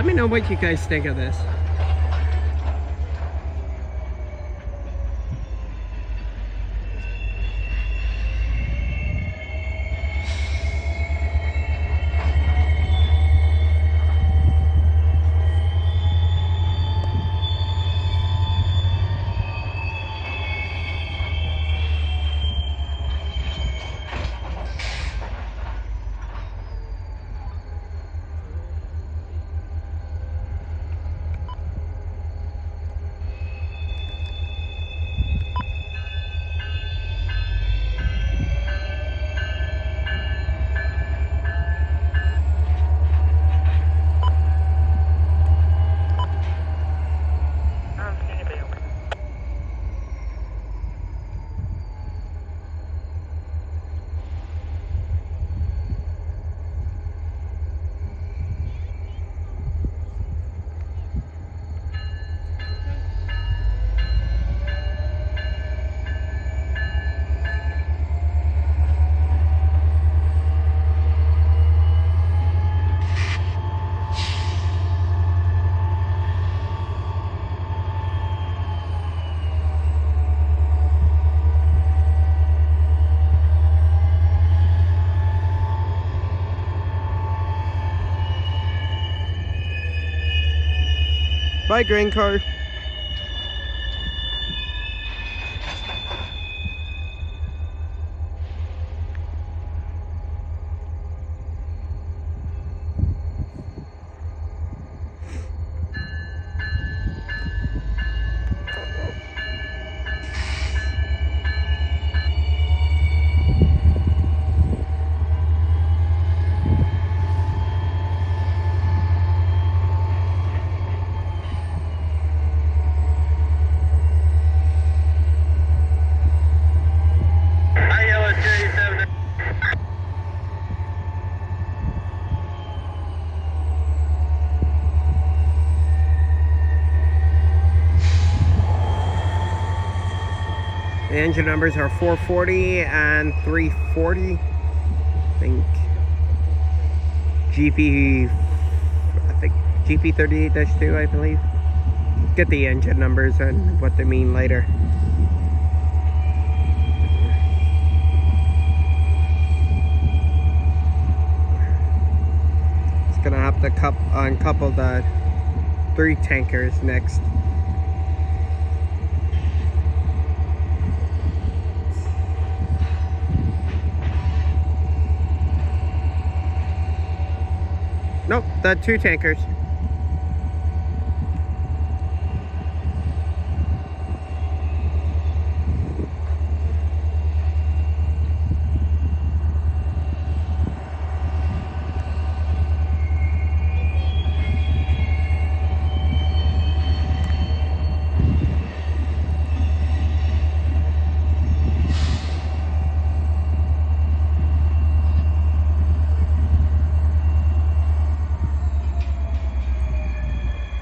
Let me know what you guys think of this. Bye, green car. The engine numbers are 440 and 340. I think GP, I think GP38-2, I believe. Get the engine numbers and what they mean later. It's gonna have to cup uncouple the three tankers next. Nope, the two tankers.